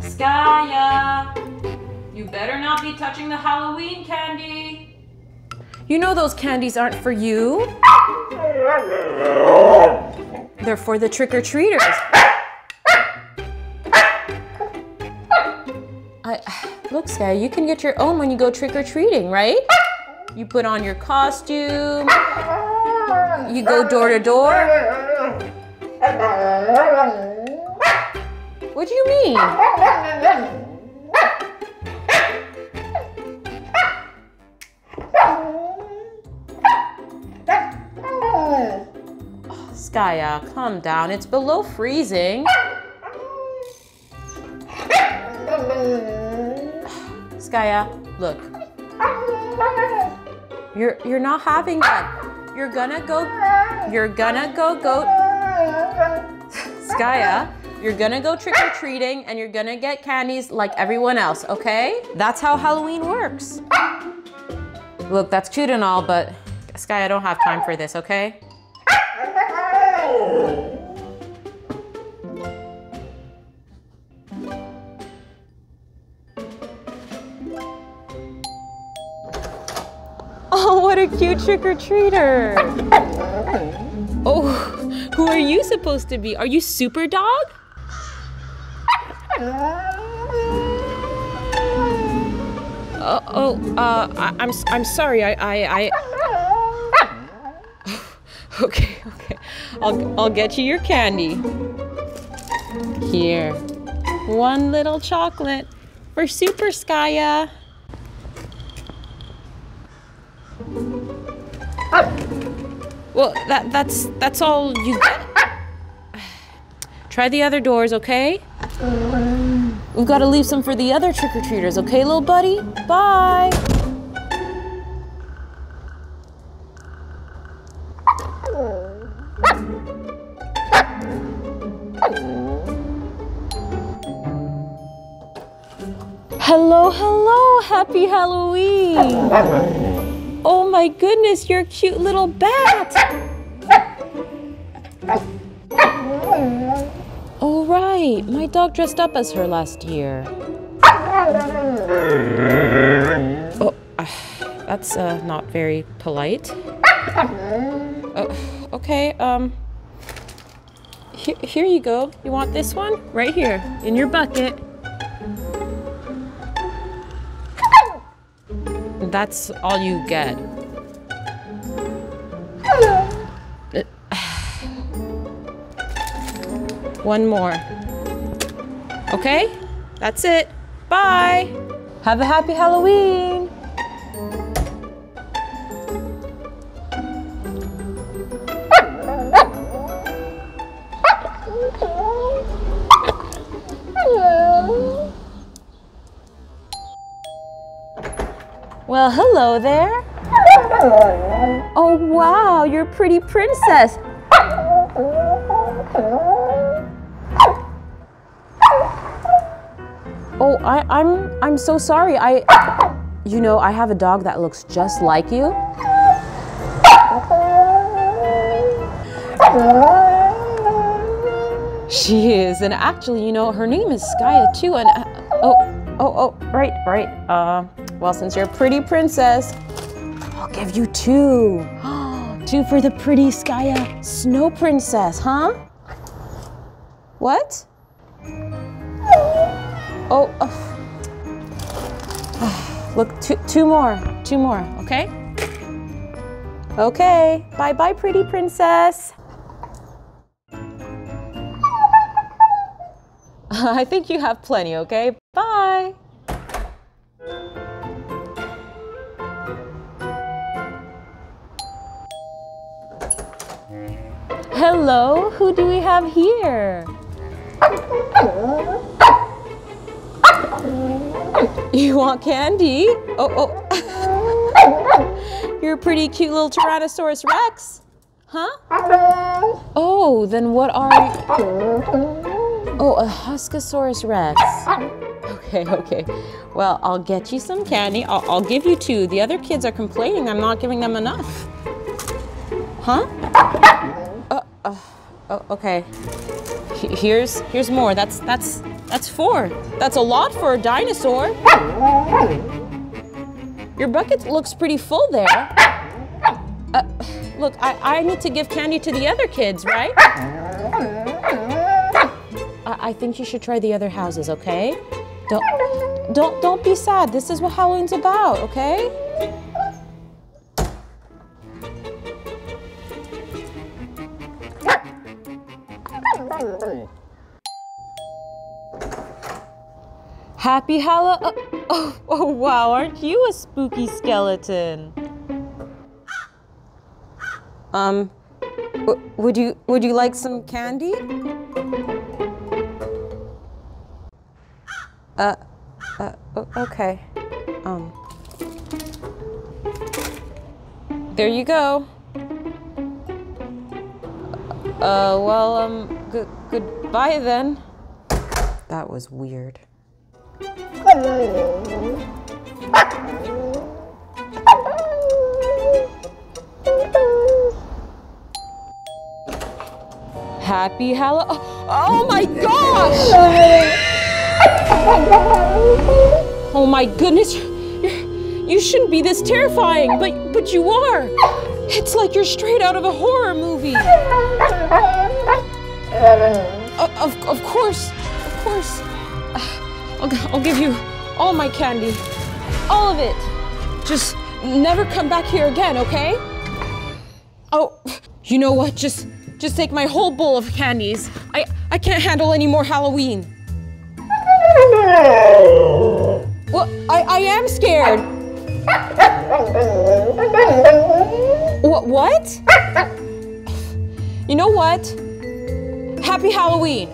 Skaya, you better not be touching the Halloween candy. You know those candies aren't for you. They're for the trick-or-treaters. I, look, Sky, you can get your own when you go trick-or-treating, right? You put on your costume, you go door to door. What do you mean? Oh, Skaya, calm down. It's below freezing. Skaya, look. You're you're not having that. You're gonna go you're gonna go go Skaya, you're gonna go trick-or-treating and you're gonna get candies like everyone else, okay? That's how Halloween works. Look, that's cute and all, but Sky, I don't have time for this, okay? Cute trick-or-treater. Oh, who are you supposed to be? Are you Super Dog? Uh, oh, uh, I, I'm, I'm sorry, I, I, I... Okay, okay, I'll, I'll get you your candy. Here, one little chocolate for Super Skaya. Oh. Well, that that's that's all you get. Try the other doors, okay? We've got to leave some for the other trick-or-treaters, okay, little buddy? Bye. Hello, hello, happy Halloween. Oh my goodness, you're a cute little bat. Oh right, my dog dressed up as her last year. Oh, that's uh, not very polite. Oh, okay, um, here, here you go. You want this one? Right here, in your bucket. That's all you get. One more. Okay? That's it. Bye. Have a happy Halloween. Hello there. Oh, wow, you're a pretty princess. Oh, I, I'm I'm so sorry. I you know, I have a dog that looks just like you. She is, and actually, you know, her name is Skaya too. And uh, oh, oh, oh, right, right. Uh, well, since you're a pretty princess, I'll give you two. two for the pretty Skaya snow princess, huh? What? Oh, oh. look, two, two more, two more, okay? Okay, bye-bye, pretty princess. I think you have plenty, okay? Bye. Hello, who do we have here? You want candy? Oh, oh. You're a pretty cute little Tyrannosaurus Rex. Huh? Oh, then what are you? Oh, a Huskosaurus Rex. Okay, okay. Well, I'll get you some candy. I'll, I'll give you two. The other kids are complaining I'm not giving them enough. Huh? Uh, oh, okay. Here's here's more. That's that's that's four. That's a lot for a dinosaur. Your bucket looks pretty full there. Uh, look, I, I need to give candy to the other kids, right? I, I think you should try the other houses, okay? Don't don't don't be sad. This is what Halloween's about, okay? Happy Halloween! Oh, oh, wow! Aren't you a spooky skeleton? Um, would you would you like some candy? Uh, uh, okay. Um. There you go. Uh, well, um, good goodbye then. That was weird. Happy Hallow. Oh my gosh! Oh my goodness, you're, you shouldn't be this terrifying, but but you are. It's like you're straight out of a horror movie. Uh, of, of course, of course. Uh, I'll, I'll give you all my candy, all of it. Just never come back here again, okay? Oh, you know what? Just just take my whole bowl of candies. I I can't handle any more Halloween. Well, I, I am scared. What? What? You know what? Happy Halloween.